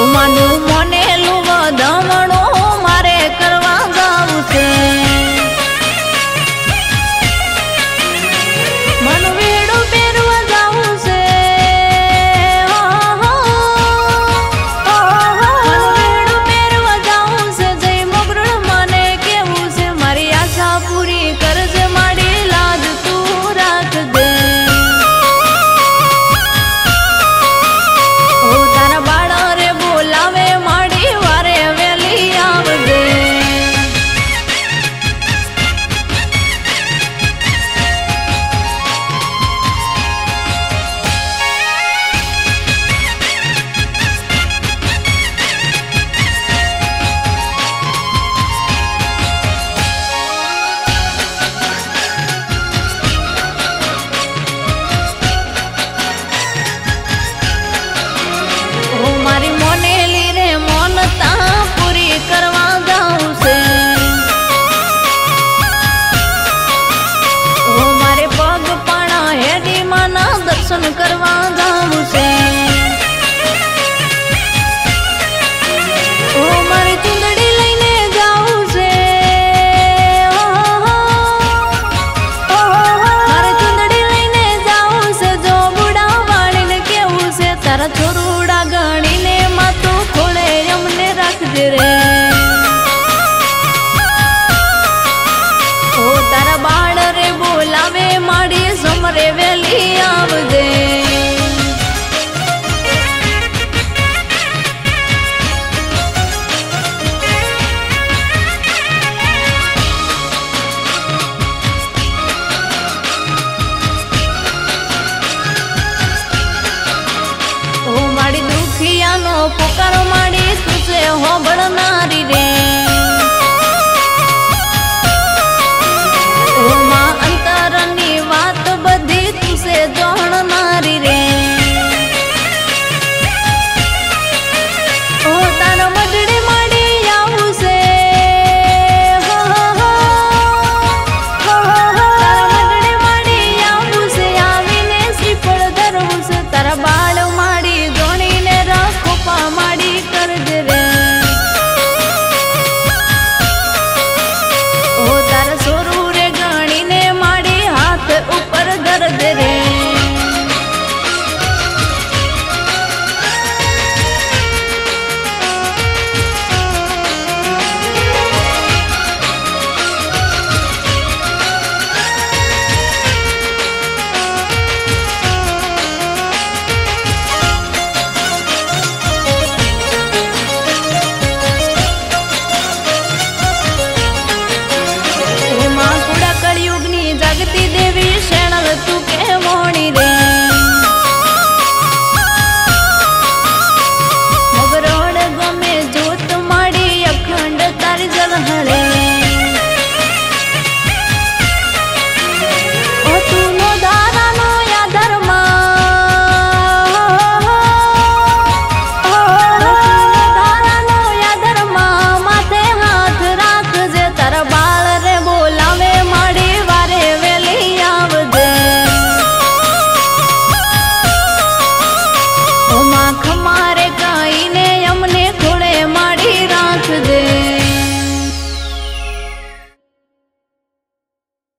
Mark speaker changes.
Speaker 1: ઉમાનું મને લુવા દમણો